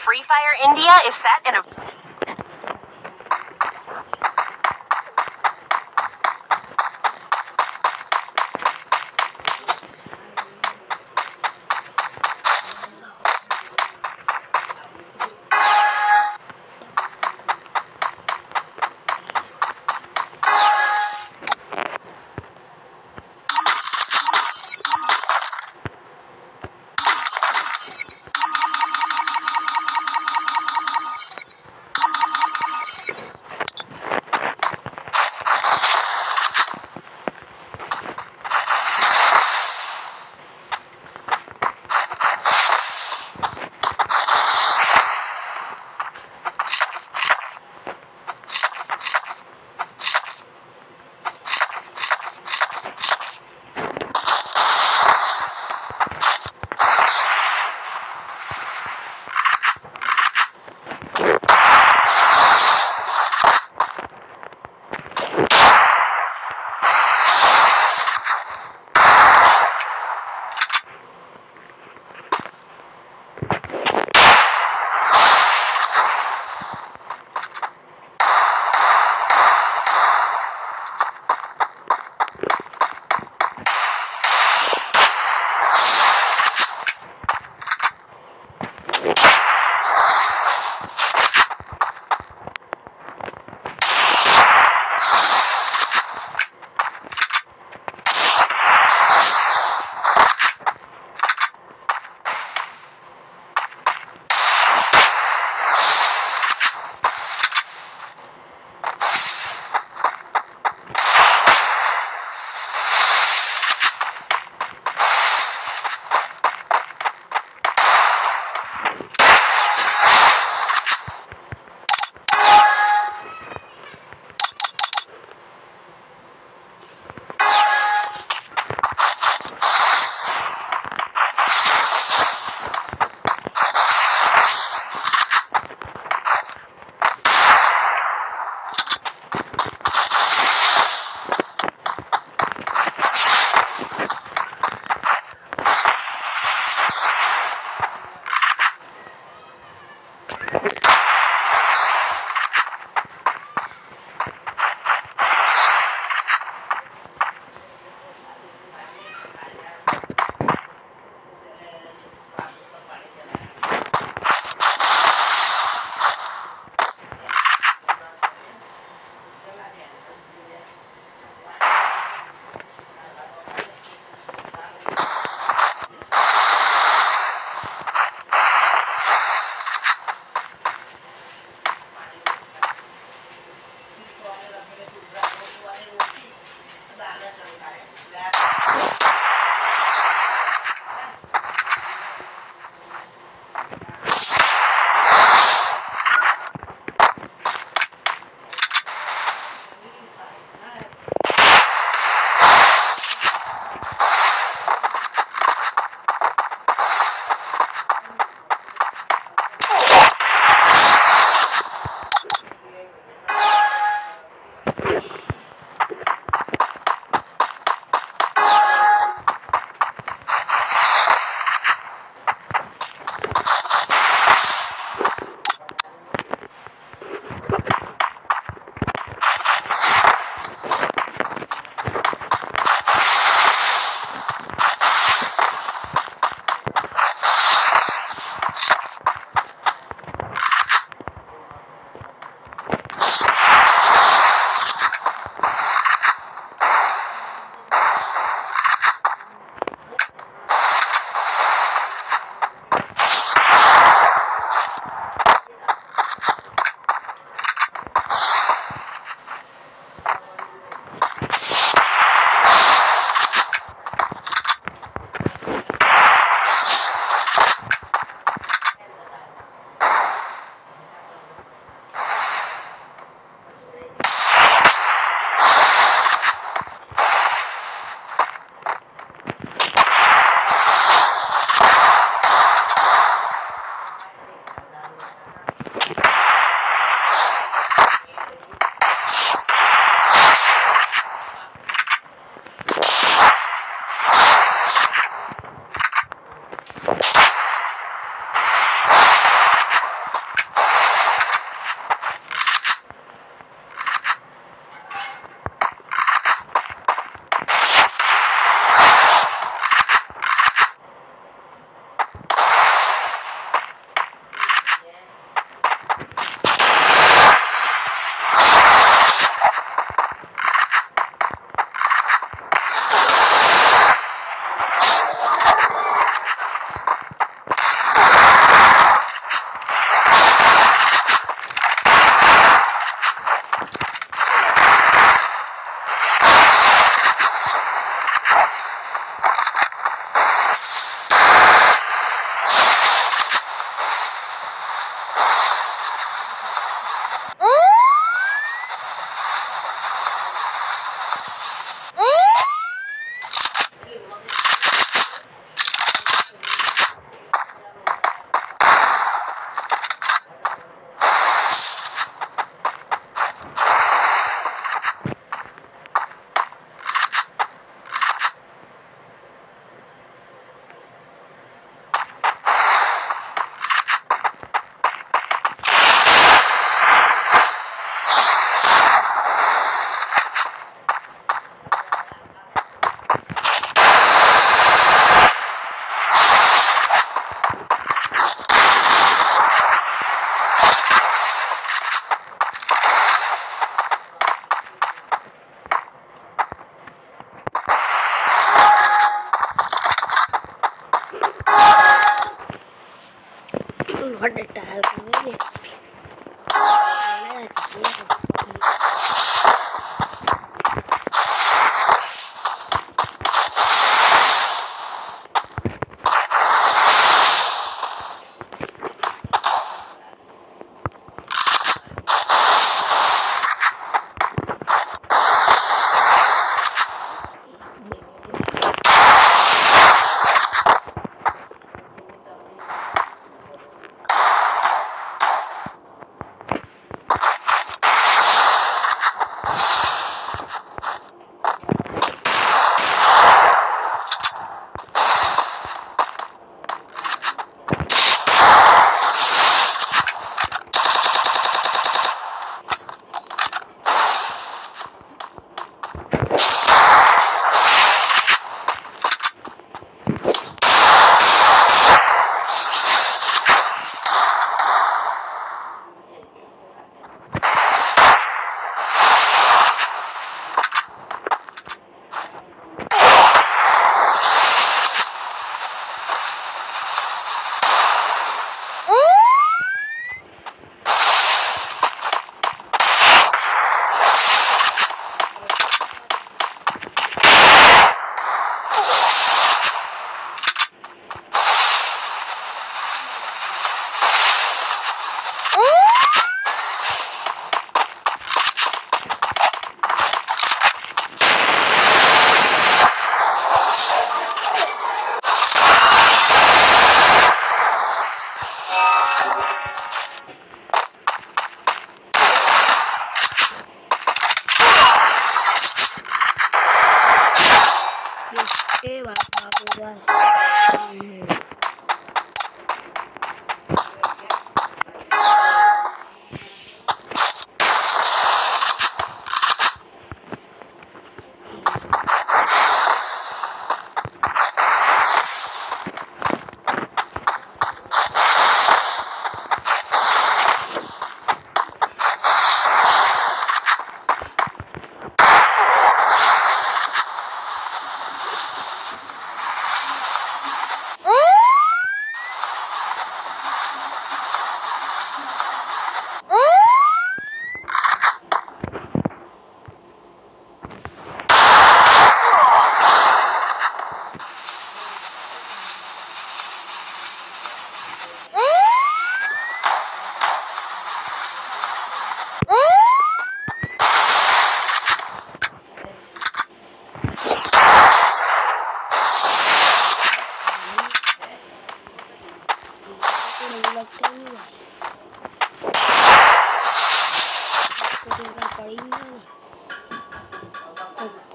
Free Fire India is set in a... flat tyre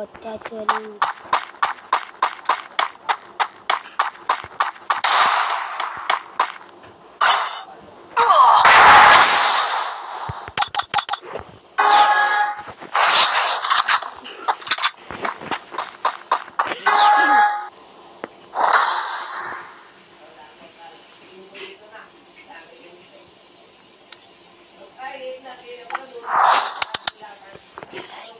ホタテルはい。